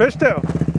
Fechou.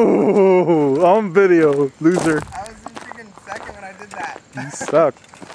Oh, on video, loser. I was in freaking second when I did that. You suck.